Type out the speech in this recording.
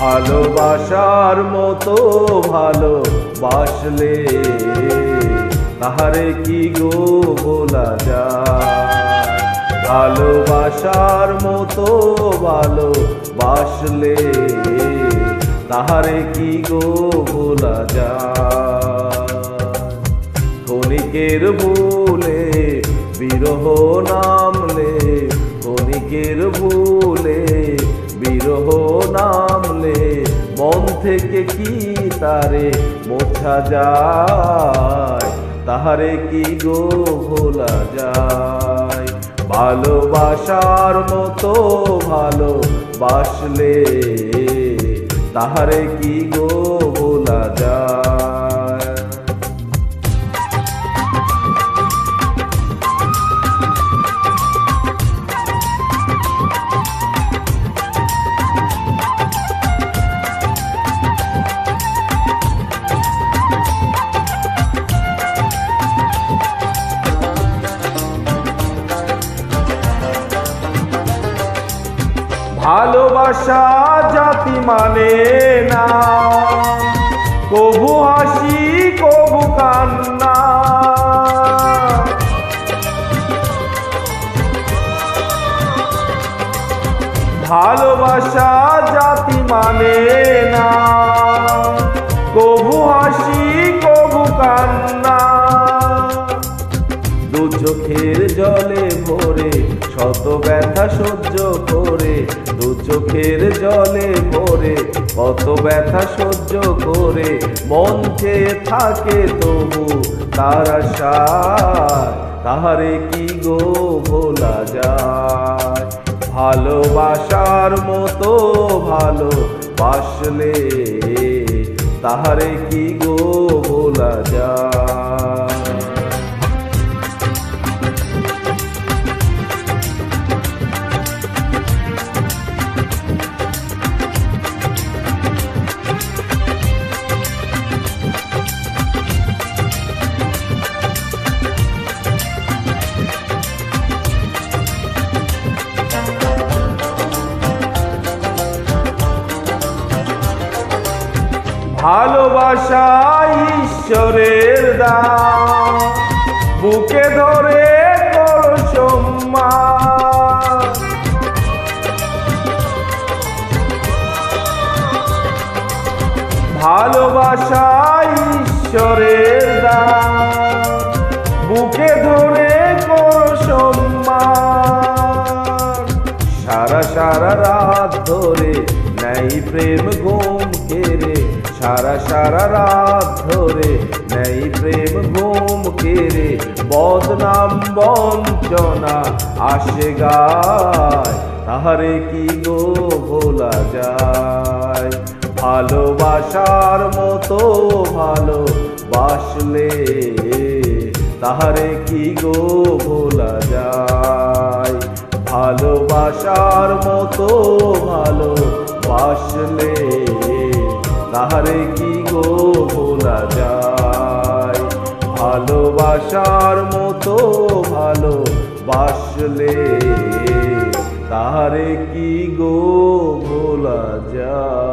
ভালোবাসার মতো ভালো বাসলে তাহারে কি গো বলা যায়? ভালোবাসার মতো ভালো বাসলে তাহারে কি গো বলা যায়? ক্ষণিকের ভুলে বিরহ নামলে, ক্ষণিকের ভুলে বিরহ নামলে মন থেকে কি তারে মোছা যায়? তাহারে কি গো ভোলা যায়? ভালোবাসার মতো ভালো বাসলে তাহারে কি গো ভোলা যায়? ভালোবাসা জাতি মানে না। কবু হাসি, কবু কান্না। ভালোবাসা জাতি মানে না। কবু হাসি, কবু কান্না। দু চোখের জলে ভরে শত ব্যথা সহ্য করে, দু চোখের জলে ভরে, কত ব্যথা সহ্য করে, মন চেয়ে থাকে তবু তার আশায়। তাহারে কি গো ভোলা যায়? ভালোবাসার মতো ভালো বাসলে তাহারে কি গো ভোলা যায়? ভালোবাসা ঈশ্বরের দান। বুকে ধরে করো ভালোবাসা ঈশ্বরের দান। বুকে ধরে সারা সারা রাত ধরে নেই প্রেম ঘুম কেড়ে। সারা সারা রাত ধরে নেই প্রেম ঘুম কেড়ে, বদনাম বঞ্চনা আসে গায়। তাহারে কি গো ভোলা যায়? ভালোবাসার মতো ভালো বাসলে তাহারে কি গো ভোলা যায়? ভালোবাসার মতো ভালো বাসলে তাহারে কি গো ভোলা যায়? ভালোবাসার মতো ভালো বাসলে তাহারে কি গো ভোলা যায়?